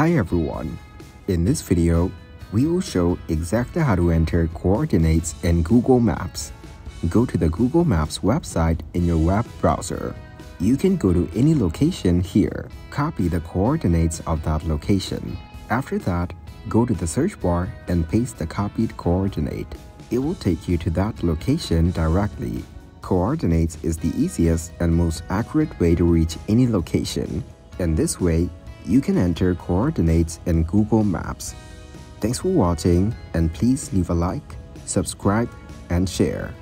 Hi everyone! In this video, we will show exactly how to enter coordinates in Google Maps. Go to the Google Maps website in your web browser. You can go to any location here. Copy the coordinates of that location. After that, go to the search bar and paste the copied coordinate. It will take you to that location directly. Coordinates is the easiest and most accurate way to reach any location. And this way, you can enter coordinates in Google Maps. Thanks for watching and please leave a like, subscribe, and share.